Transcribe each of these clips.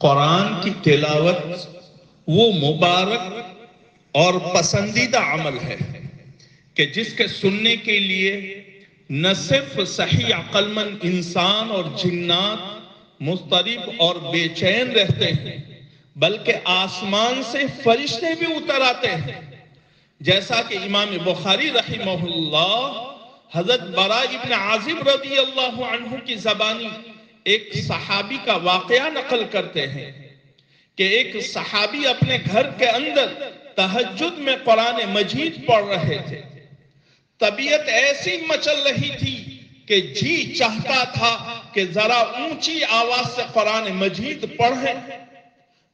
कुरान की तिलावत वो मुबारक और पसंदीदा अमल है कि जिसके सुनने के लिए न सिर्फ़ सही अक्लमंद इंसान और जिन्नात मुस्तरब और बेचैन रहते हैं, बल्कि आसमान से फरिश्ते भी उतर आते हैं। जैसा कि इमाम बुखारी रही हज़रत बरा इब्न आजिब रदी अल्लाह की जबानी एक सहाबी का वाकया नकल करते हैं कि एक सहाबी अपने घर के अंदर तहजुद में कुरान मजीद पढ़ रहे थे। तबीयत ऐसी मचल रही थी कि जी चाहता था कि जरा ऊँची आवाज़ से कुरान मजीद पढ़े,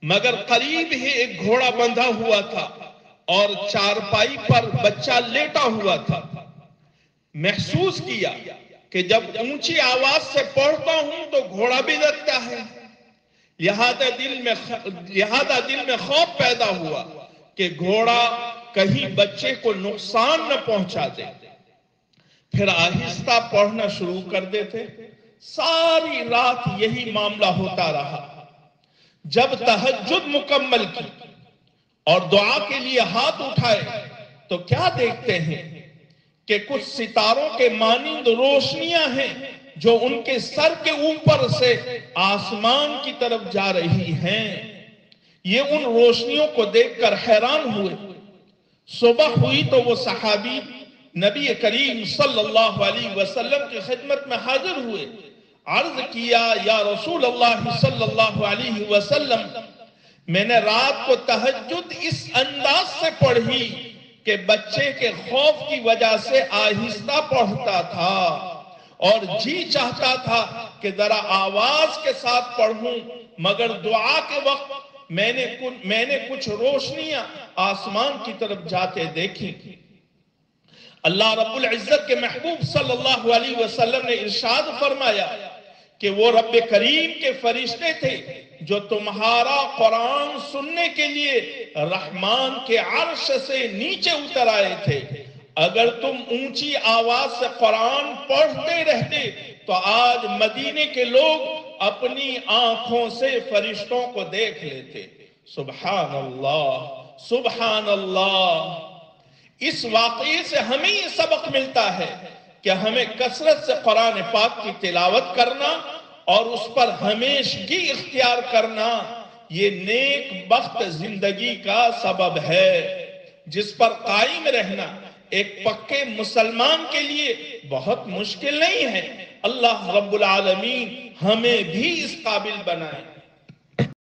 मगर करीब ही एक घोड़ा बंधा हुआ था और चारपाई पर बच्चा लेटा हुआ था। महसूस किया कि जब ऊँची आवाज़ से पढ़ता हूँ तो घोड़ा भी लगता है। लिहाजा दिल में लिहाजा दिल में खौफ पैदा हुआ कि घोड़ा कहीं बच्चे को नुकसान न पहुँचा दे। फिर आहिस्ता पढ़ना शुरू कर देते। सारी रात यही मामला होता रहा। जब तहजुद मुकम्मल की और दुआ के लिए हाथ उठाए तो क्या देखते हैं? कि कुछ सितारों के मानिंद रोशनियाँ हैं जो उनके सर के ऊपर से आसमान की तरफ़ जा रही हैं। ये उन रोशनियों को देखकर हैरान हुए। सुबह हुई तो वो सहाबी नबी करीम सल्लल्लाहु अलैहि वसल्लम की खिदमत में हाजिर हुए। अर्ज़ किया, या रसूल अल्लाह सल्लल्लाहु अलैहि वसल्लम, मैंने रात को तहज्जुद इस अंदाज से पढ़ी कि बच्चे के खौफ की वजह से आहिस्ता पढ़ता था और जी चाहता था कि जरा आवाज़ के साथ पढ़ूं, मगर दुआ के वक्त मैंने कुछ मैंने कुछ रोशनियाँ आसमान की तरफ़ जाते देखी। अल्लाह रब्बुल इज़्ज़त के महबूब सल्लल्लाहु अलैहि वसल्लम ने इरशाद फरमाया कि वो रब करीम के फरिश्ते थे, जो तुम्हारा कुरान सुनने के लिए रहमान के अर्श से नीचे उतर आए थे। अगर तुम ऊँची आवाज़ से कुरान पढ़ते रहते तो आज मदीने के लोग अपनी आँखों से फरिश्तों को देख लेते। सुबहान अल्लाह सुबहान अल्लाह इस वाकये से हमें सबक मिलता है कि हमें कसरत से कुरान पाक की तिलावत करना और उस पर हमेशगी इख्तियार करना, ये नेक बख्त ज़िंदगी का सबब है, जिस पर कायम रहना एक पक्के मुसलमान के लिए बहुत मुश्किल नहीं है। अल्लाह रब्बुल आलमीन हमें भी इस काबिल बनाए।